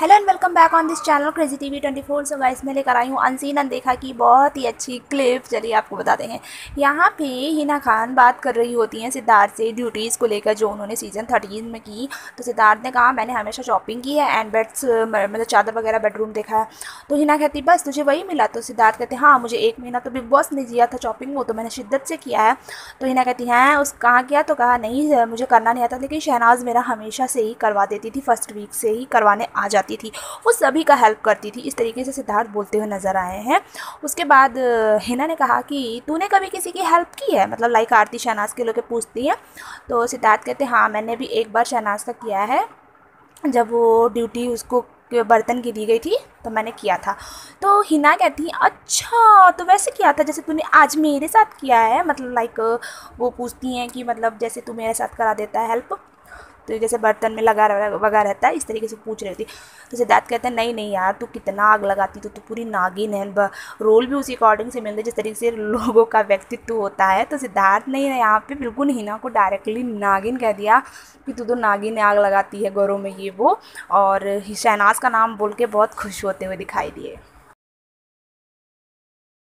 Hello and welcome back on this channel crazy TV 24 so guys मैं लेकर आई हूँ unseen अनदेखा की बहुत ही अच्छी क्लिप चलिए आपको बताते हैं यहाँ पे हिना खान बात कर रही होती हैं सिद्धार्थ से ड्यूटीज़ को लेकर, जो उन्होंने सीज़न थर्टीन में की। तो सिद्धार्थ ने कहा, मैंने हमेशा शॉपिंग की है एंड बेड्स मतलब चादर वगैरह बेडरूम देखा है। तो हिना कहती, बस, तुझे वही मिला? तो सिद्धार्थ कहते, हैं हाँ मुझे एक महीना तो बिग बॉस ने दिया था शॉपिंग वो तो मैंने शिद्दत से किया है। तो हिना कहती, हैं, उस, कहाँ किया? तो कहा, नहीं, मुझे करना नहीं आता, लेकिन शहनाज मेरा हमेशा से ही करवा देती थी फ़र्स्ट वीक से ही करवाने आ जाती जाती थी। वो सभी का हेल्प करती थी। इस तरीके से सिद्धार्थ बोलते हुए नज़र आए हैं। उसके बाद हिना ने कहा कि, तूने कभी किसी की हेल्प की है? मतलब लाइक आरती शहनाज के लोग पूछती हैं। तो सिद्धार्थ कहते हैं हाँ मैंने भी एक बार शहनाज का किया है। जब वो ड्यूटी उसको बर्तन की दी गई थी तो मैंने किया था। तो हिना कहती अच्छा तो वैसे किया था? जैसे तूने आज मेरे साथ किया है? मतलब लाइक वो पूछती हैं कि मतलब जैसे तू मेरे साथ करा देता है हेल्प तो जैसे बर्तन में लगा वगा रहता है, इस तरीके से पूछ रही थी। तो सिद्धार्थ कहते हैं, नहीं नहीं यार, तू कितना आग लगाती तो तू पूरी नागिन है रोल भी उसी अकॉर्डिंग से मिलते जिस तरीके से लोगों का व्यक्तित्व होता है। तो सिद्धार्थ ने यहाँ पे बिल्कुल हिना को डायरेक्टली नागिन कह दिया कि तू तो नागिन आग लगाती है गौरव में ये वो, और शहनाज का नाम बोल के बहुत खुश होते हुए दिखाई दिए।